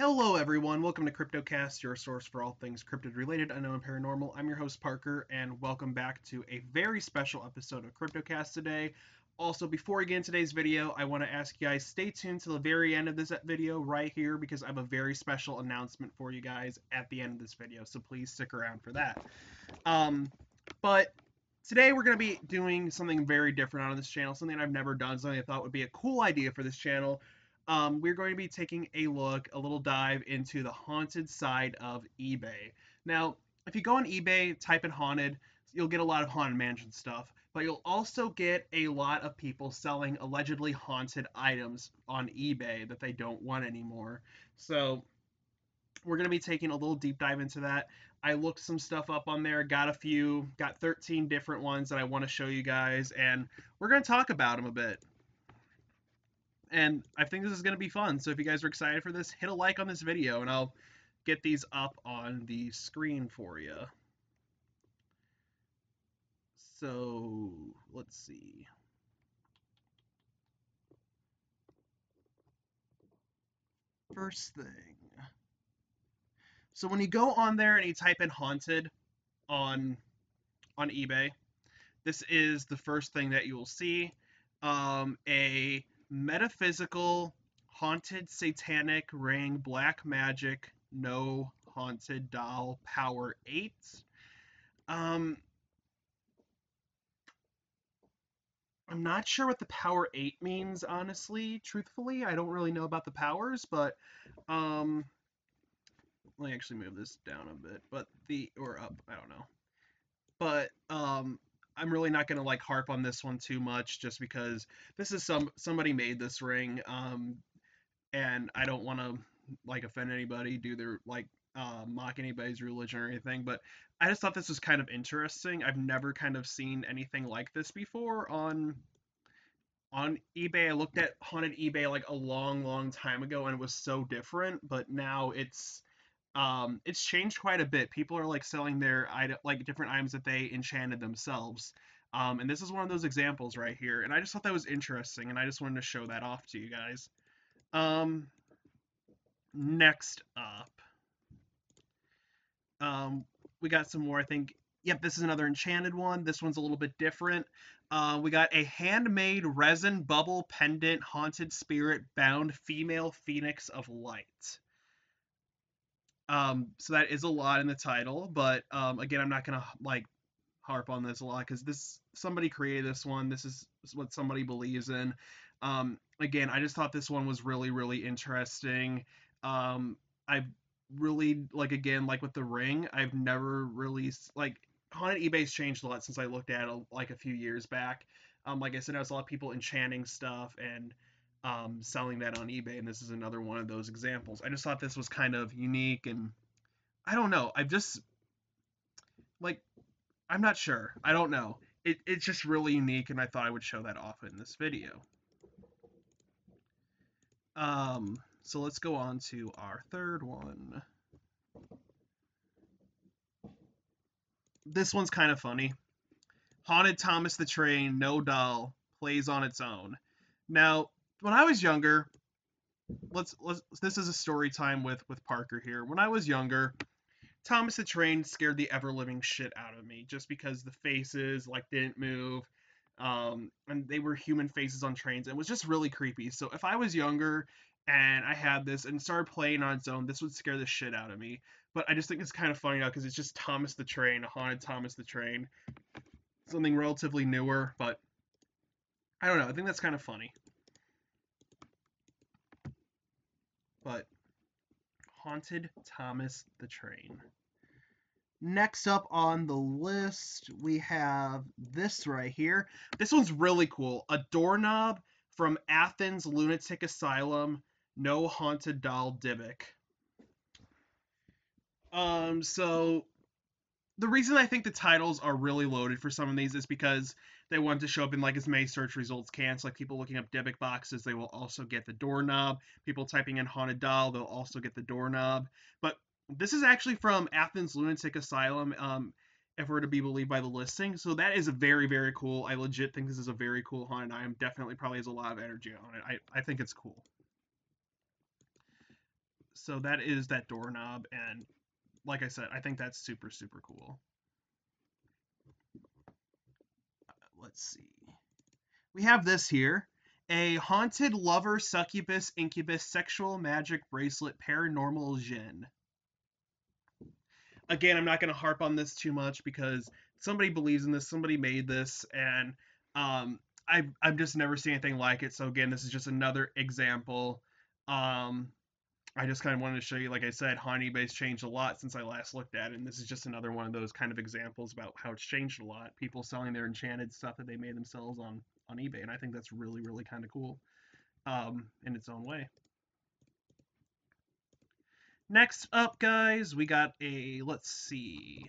Hello, everyone. Welcome to CryptoCast, your source for all things cryptid related, unknown, paranormal. I'm your host, Parker, and welcome back to a very special episode of CryptoCast today. Also, before we get into today's video, I want to ask you guys stay tuned to the very end of this video right here because I have a very special announcement for you guys at the end of this video. So please stick around for that. Um, but today we're going to be doing something very different on this channel, something I've never done, something I thought would be a cool idea for this channel um, we're going to be taking a look, a little dive into the haunted side of eBay. Now, if you go on eBay, type in haunted, you'll get a lot of haunted mansion stuff, but you'll also get a lot of people selling allegedly haunted items on eBay that they don't want anymore. So, we're going to be taking a little deep dive into that. I looked some stuff up on there, got a few, got 13 different ones that I want to show you guys, and we're going to talk about them a bit and I think this is going to be fun. So if you guys are excited for this, hit a like on this video, and I'll get these up on the screen for you. So let's see. First thing. So when you go on there and you type in haunted on on eBay, this is the first thing that you will see. Um, a metaphysical, haunted satanic ring, black magic, no haunted doll, power 8. Um, I'm not sure what the power 8 means, honestly, truthfully. I don't really know about the powers, but um, let me actually move this down a bit, but the, or up, I don't know. But um, I'm really not gonna like harp on this one too much, just because this is some somebody made this ring, um, and I don't want to like offend anybody, do their like uh, mock anybody's religion or anything. But I just thought this was kind of interesting. I've never kind of seen anything like this before on on eBay. I looked at haunted eBay like a long, long time ago, and it was so different. But now it's um, it's changed quite a bit. People are like selling their like different items that they enchanted themselves. Um, and this is one of those examples right here. And I just thought that was interesting, and I just wanted to show that off to you guys. Um, next up, um, we got some more. I think. Yep, this is another enchanted one. This one's a little bit different. Uh, we got a handmade resin bubble pendant haunted spirit bound female phoenix of light. Um, so that is a lot in the title, but um, again, I'm not gonna like harp on this a lot because this somebody created this one. This is what somebody believes in. Um, again, I just thought this one was really, really interesting. Um, I've really like again like with the ring, I've never really like haunted eBay's changed a lot since I looked at it like a few years back. Um, like I said, there's a lot of people enchanting stuff and um, selling that on eBay, and this is another one of those examples. I just thought this was kind of unique, and I don't know. I've just like I'm not sure. I don't know. It, it's just really unique, and I thought I would show that off in this video. Um, so let's go on to our third one. This one's kind of funny. Haunted Thomas the Train, no doll, plays on its own. Now, when I was younger, let's let's this is a story time with with Parker here. When I was younger, Thomas the Train scared the ever living shit out of me just because the faces like didn't move. Um, and they were human faces on trains. It was just really creepy. So if I was younger and I had this and started playing on its own, this would scare the shit out of me. But I just think it's kind of funny now because it's just Thomas the Train, haunted Thomas the Train, something relatively newer. But I don't know. I think that's kind of funny. But Haunted Thomas the Train. Next up on the list, we have this right here. This one's really cool. A doorknob from Athens Lunatic Asylum, No Haunted Doll Dybbuk. Um, so the reason I think the titles are really loaded for some of these is because they want to show up in like as many search results can. So like people looking up Dybbuk boxes, they will also get the doorknob. People typing in haunted doll, they'll also get the doorknob. But this is actually from Athens Lunatic Asylum, um, if we're to be believed by the listing. So that is very, very cool. I legit think this is a very cool haunted item. Definitely probably has a lot of energy on it. I, I think it's cool. so that is that doorknob, and like I said, I think that's super super cool. Let's see. We have this here a haunted lover succubus incubus sexual magic bracelet paranormal Djinn. Again, I'm not going to harp on this too much because somebody believes in this, somebody made this, and um, I I've just never seen anything like it. So again, this is just another example. Um, I just kind of wanted to show you, like I said, eBay's changed a lot since I last looked at it, and this is just another one of those kind of examples about how it's changed a lot. People selling their enchanted stuff that they made themselves on on eBay, and I think that's really really kind of cool um, in its own way. Next up, guys, we got a let's see.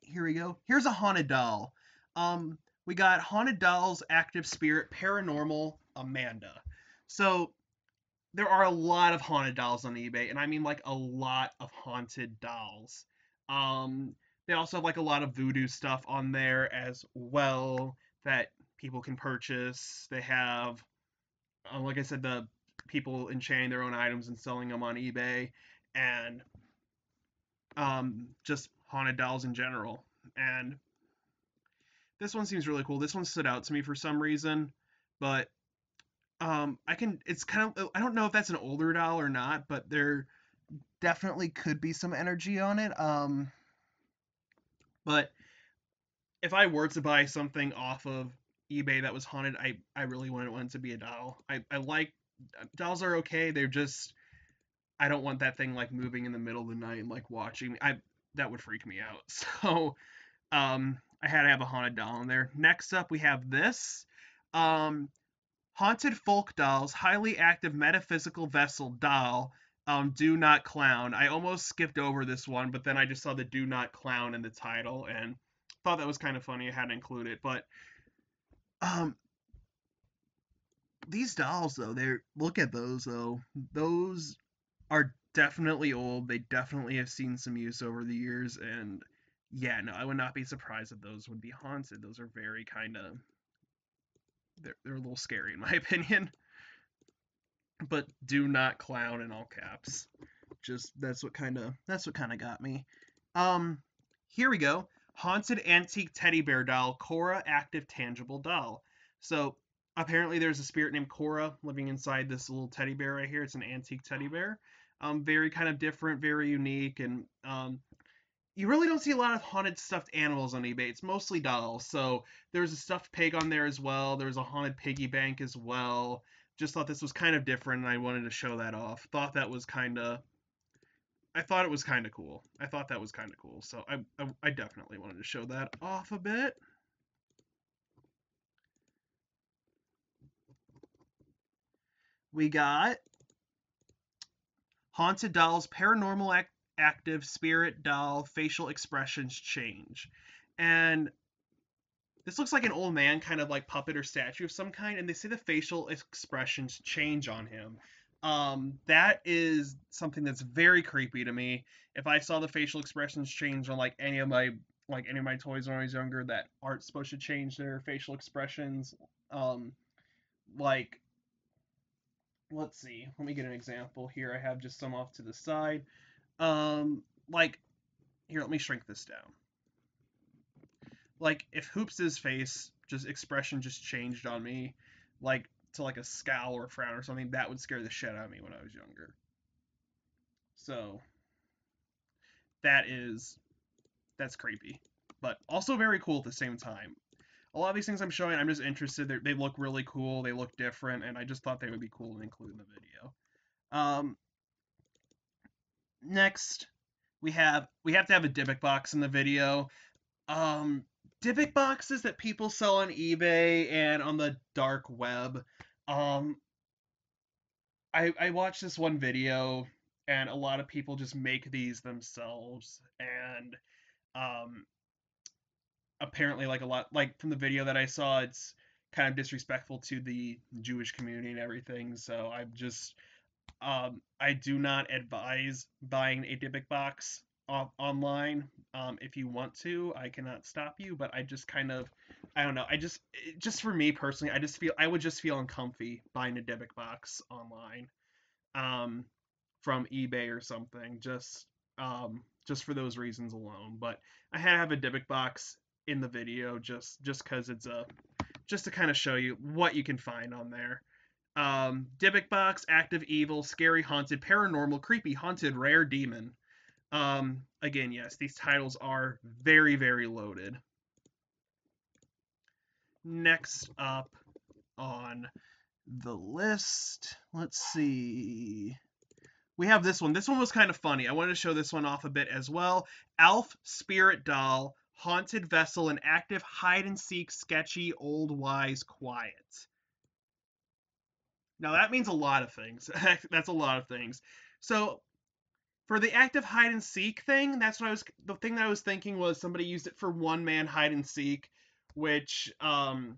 Here we go. Here's a haunted doll. Um, we got haunted dolls, active spirit, paranormal, Amanda. So there are a lot of haunted dolls on eBay, and I mean like a lot of haunted dolls. Um, they also have like a lot of voodoo stuff on there as well that people can purchase. They have, uh, like I said, the people enchanting their own items and selling them on eBay, and um, just haunted dolls in general. And this one seems really cool. This one stood out to me for some reason, but um, I can. It's kind of. I don't know if that's an older doll or not, but there definitely could be some energy on it. Um, but if I were to buy something off of eBay that was haunted, I I really wouldn't want it to be a doll. I I like dolls are okay. They're just I don't want that thing like moving in the middle of the night and like watching me. I that would freak me out. So um I had to have a haunted doll in there. Next up we have this. Um Haunted Folk Dolls, highly active metaphysical vessel doll. Um, do not clown. I almost skipped over this one, but then I just saw the do not clown in the title and thought that was kind of funny. I had to include it, but um, these dolls though, they're look at those though. Those are definitely old. They definitely have seen some use over the years, and yeah, no, I would not be surprised if those would be haunted. Those are very kind of they're, they're a little scary in my opinion. But do not clown in all caps. Just that's what kind of that's what kind of got me. Um, here we go. Haunted antique teddy bear doll, Cora active tangible doll. So apparently there's a spirit named Cora living inside this little teddy bear right here. It's an antique teddy bear. Um, very kind of different, very unique, and um, you really don't see a lot of haunted stuffed animals on eBay. It's mostly dolls. So there's a stuffed pig on there as well. There's a haunted piggy bank as well. Just thought this was kind of different and I wanted to show that off. Thought that was kind of I thought it was kind of cool. I thought that was kind of cool. So I, I, I definitely wanted to show that off a bit. We got Haunted Dolls Paranormal Act active spirit doll facial expressions change. And this looks like an old man, kind of like puppet or statue of some kind, and they say the facial expressions change on him. Um, that is something that's very creepy to me. If I saw the facial expressions change on like any of my like any of my toys when I was younger that aren't supposed to change their facial expressions, um, like let's see, let me get an example here. I have just some off to the side. Um, like, here, let me shrink this down. Like, if Hoops's face, just expression just changed on me, like, to like a scowl or a frown or something, that would scare the shit out of me when I was younger. So, that is, that's creepy. But also very cool at the same time. A lot of these things I'm showing, I'm just interested. They're, they look really cool. They look different, and I just thought they would be cool to include in the video. Um, next we have we have to have a Dybbuk box in the video. Um, Dybbuk boxes that people sell on eBay and on the dark web. Um, I I watched this one video and a lot of people just make these themselves and um apparently like a lot like from the video that I saw it's kind of disrespectful to the Jewish community and everything so I'm just um, I do not advise buying a Dybbuk box. off- online um, if you want to. I cannot stop you, but I just kind of, I don't know. I just, just for me personally, I just feel I would just feel uncomfy buying a Dybbuk box online, um, from eBay or something. Just, um, just for those reasons alone. But I had to have a Dybbuk box in the video just, just because it's a, just to kind of show you what you can find on there. Um, Dybbuk box, active evil, scary, haunted, paranormal, creepy, haunted, rare, demon. Um, again, yes, these titles are very, very loaded. Next up on the list, let's see. We have this one. This one was kind of funny. I wanted to show this one off a bit as well. Alf Spirit Doll, Haunted Vessel, and active hide and seek, sketchy, old, wise, quiet. Now that means a lot of things. That's a lot of things. So for the active hide and seek thing, that's what I was. The thing that I was thinking was somebody used it for one man hide and seek, which um,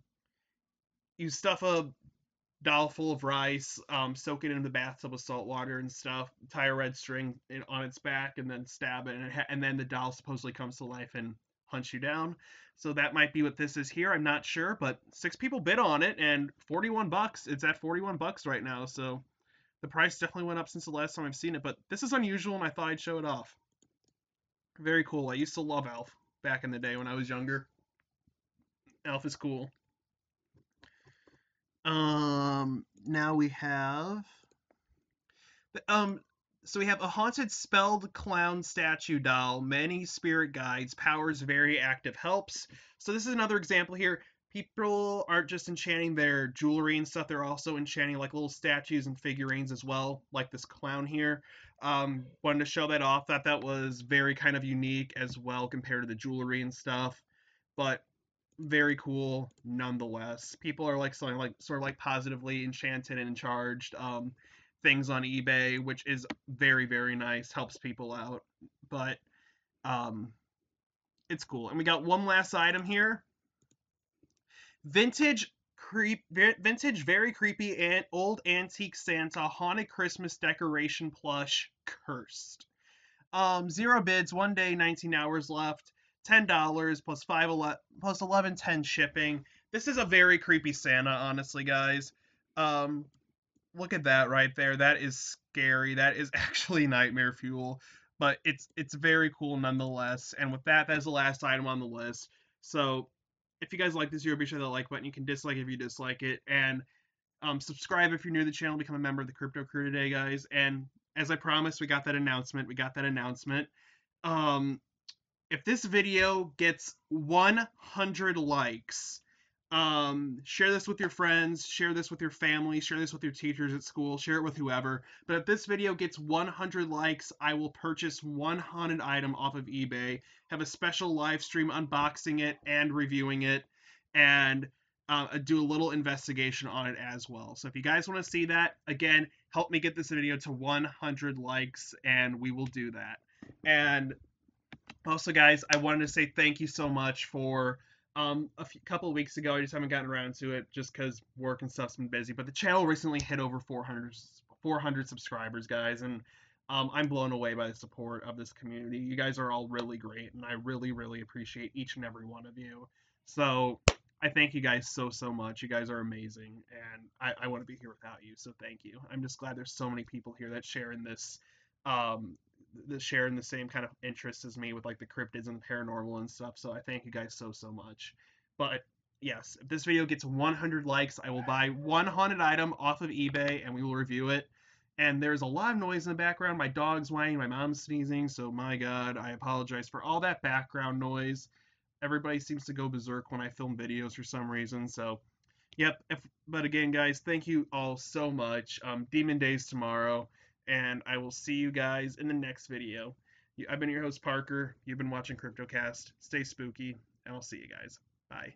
you stuff a doll full of rice, um, soak it in the bathtub with salt water and stuff, tie a red string in, on its back, and then stab it, and, it ha- and then the doll supposedly comes to life and hunts you down. So that might be what this is here. I'm not sure, but six people bid on it, and 41 bucks. It's at 41 bucks right now, so the price definitely went up since the last time I've seen it, but this is unusual and I thought I'd show it off. Very cool. I used to love Alf back in the day when I was younger. Alf is cool. Um, now we have um so we have a haunted spelled clown statue doll, many spirit guides, powers very active helps. So this is another example here. People aren't just enchanting their jewelry and stuff they're also enchanting like little statues and figurines as well like this clown here. Um wanted to show that off Thought that was very kind of unique as well compared to the jewelry and stuff but very cool nonetheless. People are like selling like sort of like positively enchanted and charged um things on ebay which is very very nice helps people out but um it's cool. And we got one last item here. Vintage creep vintage very creepy and old antique santa haunted christmas decoration plush cursed. Um zero bids one day 19 hours left ten dollars plus five plus 11 10 shipping. This is a very creepy santa honestly guys. Um look at that right there that is scary that is actually nightmare fuel but it's it's very cool nonetheless and with that that's the last item on the list so if you guys like this video, be sure to like button. You can dislike if you dislike it, and um, subscribe if you're new to the channel. Become a member of the Crypto Crew today, guys. And as I promised, we got that announcement. We got that announcement. Um, if this video gets 100 likes, um, share this with your friends, share this with your family, share this with your teachers at school, share it with whoever. But if this video gets 100 likes, I will purchase one haunted item off of eBay, have a special live stream unboxing it and reviewing it, and uh, do a little investigation on it as well. So if you guys want to see that, again, help me get this video to 100 likes, and we will do that. And also, guys, I wanted to say thank you so much for um, a few, couple weeks ago. I just haven't gotten around to it just because work and stuff's been busy. But the channel recently hit over 400, 400 subscribers, guys, and um, I'm blown away by the support of this community. You guys are all really great, and I really, really appreciate each and every one of you. So I thank you guys so, so much. You guys are amazing, and I, I want to be here without you. So thank you. I'm just glad there's so many people here that share in this um, the sharing the same kind of interests as me with like the cryptids and the paranormal and stuff. So I thank you guys so so much. But yes, if this video gets 100 likes, I will buy one haunted item off of eBay and we will review it. And there's a lot of noise in the background. My dog's whining, my mom's sneezing. So my God, I apologize for all that background noise. Everybody seems to go berserk when I film videos for some reason. So, yep. If, but again, guys, thank you all so much. Um, Demon Days tomorrow and I will see you guys in the next video. I've been your host, Parker. You've been watching CryptoCast. Stay spooky, and I'll see you guys. Bye.